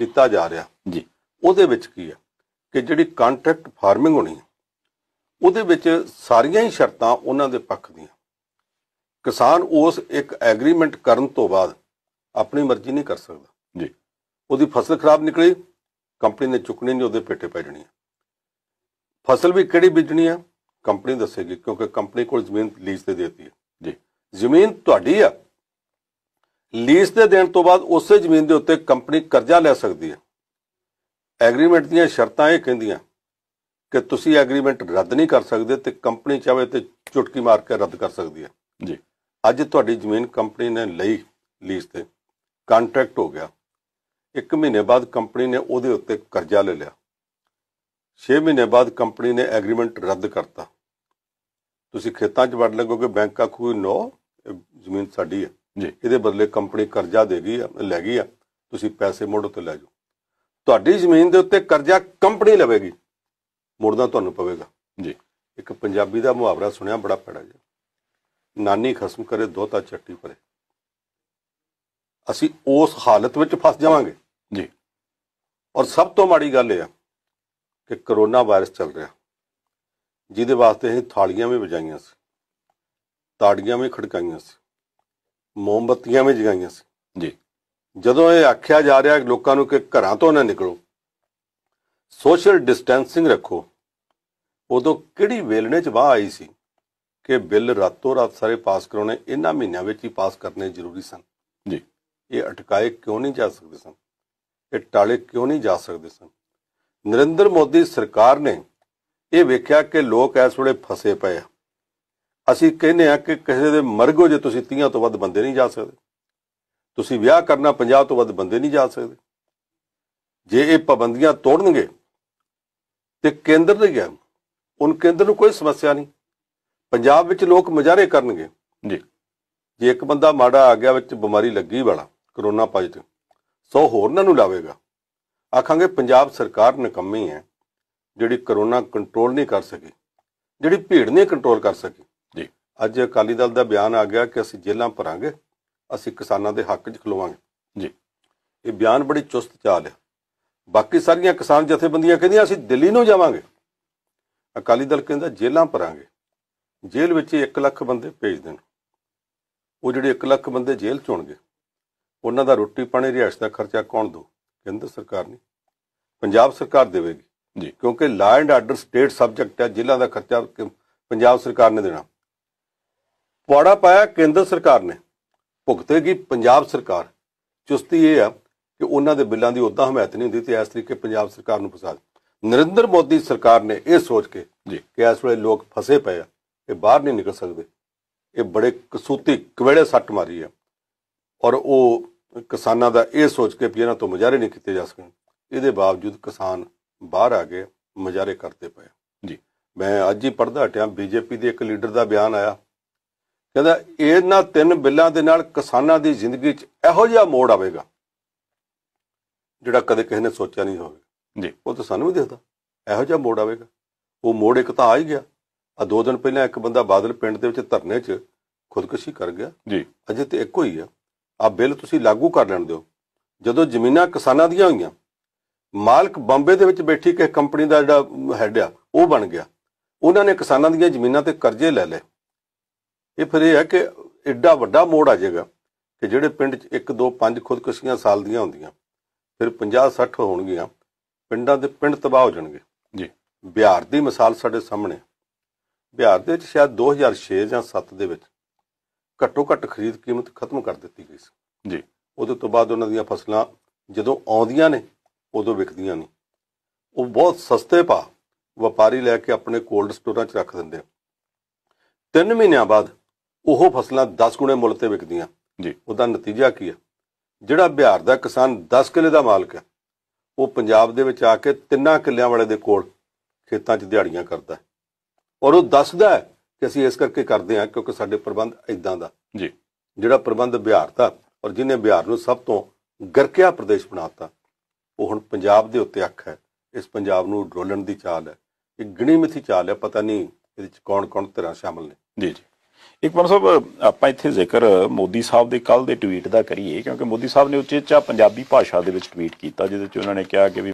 ਕੀਤਾ ਜਾ ਰਿਹਾ। ਜੀ। ਉਹਦੇ ਵਿੱਚ ਕੀ ਹੈ ਕਿ ਜਿਹੜੀ ਕੰਟਰੈਕਟ ਫਾਰਮਿੰਗ ਹੋਣੀ ਹੈ ਉਹਦੇ ਵਿੱਚ ਸਾਰੀਆਂ ਹੀ ਸ਼ਰਤਾਂ ਉਹਨਾਂ ਦੇ ਪੱਖ ਦੀਆਂ। ਕਿਸਾਨ ਉਸ ਇੱਕ ਐਗਰੀਮੈਂਟ ਕਰਨ ਤੋਂ ਬਾਅਦ ਆਪਣੀ ਮਰਜ਼ੀ ਨਹੀਂ ਕਰ ਸਕਦਾ। ਜੀ। ਉਹਦੀ ਫਸਲ ਖਰਾਬ ਨਿਕਲੀ ਕੰਪਨੀ ਨੇ ਚੁੱਕਣੀ ਨਹੀਂ ਉਹਦੇ ਪੇਟੇ ਪੈ ਜਾਣੀ ਹੈ ਫਸਲ ਵੀ ਕਿਹੜੀ ਬੀਜਣੀ ਹੈ ਕੰਪਨੀ ਦੱਸੇਗੀ ਕਿਉਂਕਿ ਕੰਪਨੀ ਕੋਲ ਜ਼ਮੀਨ ਲੀਜ਼ ਤੇ ਦੇਤੀ ਹੈ ਜੀ। ਜ਼ਮੀਨ ਤੁਹਾਡੀ ਆ ਲੀਜ਼ ਤੇ ਦੇਣ ਤੋਂ ਬਾਅਦ ਉਸੇ ਜ਼ਮੀਨ ਦੇ ਉੱਤੇ ਕੰਪਨੀ ਕਰਜ਼ਾ ਲੈ ਸਕਦੀ ਹੈ। ਐਗਰੀਮੈਂਟ ਦੀਆਂ ਸ਼ਰਤਾਂ ਇਹ ਕਹਿੰਦੀਆਂ ਕਿ ਤੁਸੀਂ ਐਗਰੀਮੈਂਟ ਰੱਦ ਨਹੀਂ ਕਰ ਸਕਦੇ ਤੇ ਕੰਪਨੀ ਚਾਹੇ ਤੇ ਚੁਟਕੀ ਮਾਰ ਕੇ ਰੱਦ ਕਰ ਸਕਦੀ ਹੈ। ਜੀ। ਅੱਜ ਤੁਹਾਡੀ ਜ਼ਮੀਨ ਕੰਪਨੀ ਨੇ ਲਈ ਲੀਜ਼ ਤੇ। ਕੰਟਰੈਕਟ ਹੋ ਗਿਆ। ਇੱਕ ਮਹੀਨੇ ਬਾਅਦ ਕੰਪਨੀ ਨੇ ਉਹਦੇ ਉੱਤੇ ਕਰਜ਼ਾ ਲੈ ਲਿਆ। 6 ਮਹੀਨੇ ਬਾਅਦ ਕੰਪਨੀ ਨੇ ਐਗਰੀਮੈਂਟ ਰੱਦ ਕਰਤਾ। ਤੁਸੀਂ ਖੇਤਾਂ 'ਚ ਵੜ ਲੱਗੋਗੇ ਬੈਂਕ ਆਖੂਗੀ ਨੋ ਜ਼ਮੀਨ ਸਾਡੀ ਹੈ। ਜੀ। ਇਹਦੇ ਬਦਲੇ ਕੰਪਨੀ ਕਰਜ਼ਾ ਦੇਗੀ ਆ ਲੈ ਗਈ ਆ। ਤੁਸੀਂ ਪੈਸੇ ਮੁੜ ਉੱਤੇ ਲੈ ਜਾਓ। ਤੁਹਾਡੀ ਜ਼ਮੀਨ ਦੇ ਉੱਤੇ ਕਰਜ਼ਾ ਕੰਪਨੀ ਲਵੇਗੀ। ਮੁੜਨਾ ਤੁਹਾਨੂੰ ਪਵੇਗਾ। ਜੀ। ਇੱਕ ਪੰਜਾਬੀ ਦਾ ਮੁਹਾਵਰਾ ਸੁਣਿਆ ਬੜਾ ਪੜਾ ਜੀ ਨਾਨੀ ਖਸਮ ਕਰੇ ਦੋਤਾ ਚੱਟੀ ਪਰੇ ਅਸੀਂ ਉਸ ਹਾਲਤ ਵਿੱਚ ਫਸ ਜਾਵਾਂਗੇ। ਜੀ। ਔਰ ਸਭ ਤੋਂ ਮਾੜੀ ਗੱਲ ਇਹ ਆ ਕਿ ਕਰੋਨਾ ਵਾਇਰਸ ਚੱਲ ਰਿਹਾ। ਜਿਹਦੇ ਵਾਸਤੇ ਅਸੀਂ ਥਾਲੀਆਂ ਵੀ ਵਜਾਈਆਂ ਸੀ। ਤਾੜੀਆਂ ਵੀ ਖੜਕਾਈਆਂ ਸੀ। ਮੋਮਬੱਤੀਆਂ ਵੀ ਜਗਾਈਆਂ ਸੀ। ਜੀ। ਜਦੋਂ ਇਹ ਆਖਿਆ ਜਾ ਰਿਹਾ ਲੋਕਾਂ ਨੂੰ ਕਿ ਘਰਾਂ ਤੋਂ ਨਾ ਨਿਕਲੋ ਸੋਸ਼ਲ ਡਿਸਟੈਂਸਿੰਗ ਰੱਖੋ ਉਦੋਂ ਕਿਹੜੀ ਵੇਲਣੇ ਚ ਵਾਹ ਆਈ ਸੀ ਕਿ ਬਿੱਲ ਰਾਤੋਂ ਰਾਤ ਸਾਰੇ ਪਾਸ ਕਰਾਉਣੇ ਇਹਨਾਂ ਮਹੀਨਿਆਂ ਵਿੱਚ ਹੀ ਪਾਸ ਕਰਨੇ ਜ਼ਰੂਰੀ ਸਨ। ਜੀ। ਇਹ ਅਟਕਾਏ ਕਿਉਂ ਨਹੀਂ ਜਾ ਸਕਦੇ ਸਨ? ਇਹ ਟਾਲੇ ਕਿਉਂ ਨਹੀਂ ਜਾ ਸਕਦੇ ਸਨ? ਨਰਿੰਦਰ ਮੋਦੀ ਸਰਕਾਰ ਨੇ ਇਹ ਵੇਖਿਆ ਕਿ ਲੋਕ ਇਸ ਵੇਲੇ ਫਸੇ ਪਏ ਆ। ਅਸੀਂ ਕਹਿੰਦੇ ਆ ਕਿ ਕਿਸੇ ਦੇ ਮਰਗੋ ਜੇ ਤੁਸੀਂ 30 ਤੋਂ ਵੱਧ ਬੰਦੇ ਨਹੀਂ ਜਾ ਸਕਦੇ ਤੁਸੀਂ ਵਿਆਹ ਕਰਨਾ 50 ਤੋਂ ਵੱਧ ਬੰਦੇ ਨਹੀਂ ਜਾ ਸਕਦੇ। ਜੇ ਇਹ ਪਾਬੰਦੀਆਂ ਤੋੜਨਗੇ ਤੇ ਕੇਂਦਰ ਦੇ ਗਿਆ ਉਹਨ ਕੇਂਦਰ ਨੂੰ ਕੋਈ ਸਮੱਸਿਆ ਨਹੀਂ। ਪੰਜਾਬ ਵਿੱਚ ਲੋਕ ਮਜ਼ਾਰੇ ਕਰਨਗੇ। ਜੀ। ਜੇ ਇੱਕ ਬੰਦਾ ਮਾੜਾ ਆ ਗਿਆ ਵਿੱਚ ਬਿਮਾਰੀ ਲੱਗੀ ਵਾਲਾ ਕਰੋਨਾ ਪੋਜ਼ਿਟਿਵ ਸੌ ਹੋਰਨਾਂ ਨੂੰ ਲਾਵੇਗਾ। ਆਖਾਂਗੇ ਪੰਜਾਬ ਸਰਕਾਰ ਨਿਕੰਮੀ ਹੈ ਜਿਹੜੀ ਕਰੋਨਾ ਕੰਟਰੋਲ ਨਹੀਂ ਕਰ ਸਕੀ ਜਿਹੜੀ ਭੀੜ ਨਹੀਂ ਕੰਟਰੋਲ ਕਰ ਸਕੀ। ਅੱਜ ਅਕਾਲੀ ਦਲ ਦਾ ਬਿਆਨ ਆ ਗਿਆ ਕਿ ਅਸੀਂ ਜੇਲ੍ਹਾਂ ਭਰਾਂਗੇ ਅਸੀਂ ਕਿਸਾਨਾਂ ਦੇ ਹੱਕ 'ਚ ਖਲੋਵਾਂਗੇ। ਜੀ। ਇਹ ਬਿਆਨ ਬੜੀ ਚੁਸਤ ਚਾਲ ਹੈ ਬਾਕੀ ਸਾਰੀਆਂ ਕਿਸਾਨ ਜਥੇਬੰਦੀਆਂ ਕਹਿੰਦੀਆਂ ਅਸੀਂ ਦਿੱਲੀ ਨੂੰ ਜਾਵਾਂਗੇ। ਅਕਾਲੀ ਦਲ ਕਹਿੰਦਾ ਜੇਲ੍ਹਾਂ ਭਰਾਂਗੇ। ਜੇਲ੍ਹ ਵਿੱਚ 1 ਲੱਖ ਬੰਦੇ ਭੇਜ ਦੇਣ। ਉਹ ਜਿਹੜੇ 1 ਲੱਖ ਬੰਦੇ ਜੇਲ੍ਹ ਚ ਹੋਣਗੇ ਉਹਨਾਂ ਦਾ ਰੋਟੀ ਪਾਣੀ ਰਿਹਾਇਸ਼ ਦਾ ਖਰਚਾ ਕੌਣ ਦੋ ਕੇਂਦਰ ਸਰਕਾਰ ਨਹੀਂ। ਪੰਜਾਬ ਸਰਕਾਰ ਦੇਵੇਗੀ। ਜੀ। ਕਿਉਂਕਿ law and order state subject ਹੈ ਜ਼ਿਲ੍ਹਾ ਦਾ ਖਰਚਾ ਪੰਜਾਬ ਸਰਕਾਰ ਨੇ ਦੇਣਾ। ਪੌੜਾ ਪਾਇਆ ਕੇਂਦਰ ਸਰਕਾਰ ਨੇ। ਭੁਗਤੇਗੀ ਪੰਜਾਬ ਸਰਕਾਰ। ਚੁਸਤੀ ਇਹ ਆ ਕਿ ਉਹਨਾਂ ਦੇ ਬਿੱਲਾਂ ਦੀ ਉਦਾਂ ਹਮਾਇਤ ਨਹੀਂ ਹੁੰਦੀ ਤੇ ਇਸ ਤਰੀਕੇ ਪੰਜਾਬ ਸਰਕਾਰ ਨੂੰ ਫਸਾ ਨਰਿੰਦਰ ਮੋਦੀ ਸਰਕਾਰ ਨੇ ਇਹ ਸੋਚ ਕੇ ਜੀ। ਕਿ ਇਸ ਵੇਲੇ ਲੋਕ ਫਸੇ ਪਏ ਆ ਇਹ ਬਾਹਰ ਨਹੀਂ ਨਿਕਲ ਸਕਦੇ। ਇਹ ਬੜੇ ਕਸੂਤੀ ਕਵੇੜੇ ਸੱਟ ਮਾਰੀ ਆ। ਔਰ ਉਹ ਕਿਸਾਨਾਂ ਦਾ ਇਹ ਸੋਚ ਕੇ ਵੀ ਇਹਨਾਂ ਤੋਂ ਮੁਜ਼ਾਹਰੇ ਨਹੀਂ ਕੀਤੇ ਜਾ ਸਕਣ। ਇਹਦੇ ਬਾਵਜੂਦ ਕਿਸਾਨ ਬਾਹਰ ਆ ਗਏ ਮੁਜ਼ਾਹਰੇ ਕਰਦੇ ਪਏ ਜੀ। ਮੈਂ ਅੱਜ ਹੀ ਪੜਦਾ ਹਟਿਆ ਬੀਜੇਪੀ ਦੇ ਇੱਕ ਲੀਡਰ ਦਾ ਬਿਆਨ ਆਇਆ। ਕਹਿੰਦਾ ਇਹਨਾਂ ਤਿੰਨ ਬਿੱਲਾਂ ਦੇ ਨਾਲ ਕਿਸਾਨਾਂ ਦੀ ਜ਼ਿੰਦਗੀ 'ਚ ਇਹੋ ਜਿਹਾ ਮੋੜ ਆਵੇਗਾ ਜਿਹੜਾ ਕਦੇ ਕਿਸੇ ਨੇ ਸੋਚਿਆ ਨਹੀਂ ਹੋਵੇਗਾ। ਜੀ। ਉਹ ਤਾਂ ਸਾਨੂੰ ਵੀ ਦਿਖਦਾ ਇਹੋ ਜਿਹਾ ਮੋੜ ਆਵੇਗਾ। ਉਹ ਮੋੜ ਇੱਕ ਤਾਂ ਆ ਹੀ ਗਿਆ। ਆ ਦੋ ਦਿਨ ਪਹਿਲਾਂ ਇੱਕ ਬੰਦਾ ਬਾਦਲ ਪਿੰਡ ਦੇ ਵਿੱਚ ਧਰਨੇ 'ਚ ਖੁਦਕੁਸ਼ੀ ਕਰ ਗਿਆ। ਜੀ। ਅਜੇ ਤੇ ਇੱਕੋ ਹੀ ਆ। ਆ ਬਿੱਲ ਤੁਸੀਂ ਲਾਗੂ ਕਰ ਲੈਣ ਦਿਓ। ਜਦੋਂ ਜ਼ਮੀਨਾਂ ਕਿਸਾਨਾਂ ਦੀਆਂ ਹੋਈਆਂ ਮਾਲਕ ਬੰਬੇ ਦੇ ਵਿੱਚ ਬੈਠੀ ਕਿਸੇ ਕੰਪਨੀ ਦਾ ਜਿਹੜਾ ਹੈਡ ਆ ਉਹ ਬਣ ਗਿਆ। ਉਹਨਾਂ ਨੇ ਕਿਸਾਨਾਂ ਦੀਆਂ ਜ਼ਮੀਨਾਂ ਤੇ ਕਰਜ਼ੇ ਲੈ ਲਏ। ਇਹ ਫਿਰ ਇਹ ਹੈ ਕਿ ਐਡਾ ਵੱਡਾ ਮੋੜ ਆ ਜਾਏਗਾ ਕਿ ਜਿਹੜੇ ਪਿੰਡ 'ਚ ਇੱਕ ਦੋ ਪੰਜ ਖੁਦਕੁਸ਼ੀਆਂ ਸਾਲ ਦੀਆਂ ਹੁੰਦੀਆਂ ਫਿਰ 50 60 ਹੋਣਗੀਆਂ ਪਿੰਡਾਂ ਦੇ ਪਿੰਡ ਤਬਾਹ ਹੋ ਜਾਣਗੇ। ਜੀ। ਬਿਹਾਰ ਦੀ ਮਿਸਾਲ ਸਾਡੇ ਸਾਹਮਣੇ ਬਿਹਾਰ ਦੇ ਵਿੱਚ ਸ਼ਾਇਦ 2006 ਜਾਂ 7 ਦੇ ਵਿੱਚ ਘੱਟੋ ਘੱਟ ਖਰੀਦ ਕੀਮਤ ਖਤਮ ਕਰ ਦਿੱਤੀ ਗਈ ਸੀ। ਜੀ। ਉਹਦੇ ਤੋਂ ਬਾਅਦ ਉਹਨਾਂ ਦੀਆਂ ਫਸਲਾਂ ਜਦੋਂ ਆਉਂਦੀਆਂ ਨੇ ਉਦੋਂ ਵਿਕਦੀਆਂ ਨਹੀਂ। ਉਹ ਬਹੁਤ ਸਸਤੇ ਭਾਅ ਵਪਾਰੀ ਲੈ ਕੇ ਆਪਣੇ ਕੋਲਡ ਸਟੋਰਾਂ 'ਚ ਰੱਖ ਦਿੰਦੇ ਆ। ਤਿੰਨ ਮਹੀਨਿਆਂ ਬਾਅਦ ਉਹ ਫਸਲਾਂ 10 ਗੁਣੇ ਮੁੱਲ ਤੇ ਵਿਕਦੀਆਂ। ਜੀ। ਉਹਦਾ ਨਤੀਜਾ ਕੀ ਹੈ? ਜਿਹੜਾ ਬਿਹਾਰ ਦਾ ਕਿਸਾਨ 10 ਕਿੱਲੇ ਦਾ ਮਾਲਕ ਹੈ ਉਹ ਪੰਜਾਬ ਦੇ ਵਿੱਚ ਆ ਕੇ ਤਿੰਨਾਂ ਕਿੱਲਿਆਂ ਵਾਲੇ ਦੇ ਕੋਲ ਖੇਤਾਂ 'ਚ ਦਿਹਾੜੀਆਂ ਕਰਦਾ ਹੈ। ਔਰ ਉਹ ਦੱਸਦਾ ਹੈ ਕਿ ਅਸੀਂ ਇਸ ਕਰਕੇ ਕਰਦੇ ਹਾਂ ਕਿਉਂਕਿ ਸਾਡੇ ਪ੍ਰਬੰਧ ਇਦਾਂ ਦਾ। ਜੀ। ਜਿਹੜਾ ਪ੍ਰਬੰਧ ਬਿਹਾਰ ਦਾ ਔਰ ਜਿਹਨੇ ਬਿਹਾਰ ਨੂੰ ਸਭ ਤੋਂ ਗਰਕਿਆ ਪ੍ਰਦੇਸ਼ ਬਣਾਤਾ ਉਹ ਹੁਣ ਪੰਜਾਬ ਦੇ ਉੱਤੇ ਅੱਖ ਹੈ। ਇਸ ਪੰਜਾਬ ਨੂੰ ਡੋਲਣ ਦੀ ਚਾਲ ਹੈ। ਇਹ ਗਿਣੀ ਮਿਥੀ ਚਾਲ ਹੈ ਪਤਾ ਨਹੀਂ ਇਹਦੇ ਵਿੱਚ ਕੌਣ ਕੌਣ ਧਿਰਾਂ ਸ਼ਾਮਲ ਨੇ। ਜੀ ਜੀ। ਇੱਕ ਪੰਨ ਸਾਹਿਬ, ਆਪਾਂ ਇੱਥੇ ਜ਼ਿਕਰ ਮੋਦੀ ਸਾਹਿਬ ਦੇ ਕੱਲ ਦੇ ਟਵੀਟ ਦਾ ਕਰੀਏ, ਕਿਉਂਕਿ ਮੋਦੀ ਸਾਹਿਬ ਨੇ ਉਚੇਚਾ ਪੰਜਾਬੀ ਭਾਸ਼ਾ ਦੇ ਵਿੱਚ ਟਵੀਟ ਕੀਤਾ, ਜਿਹਦੇ ਵਿੱਚ ਉਹਨਾਂ ਨੇ ਕਿਹਾ ਕਿ ਵੀ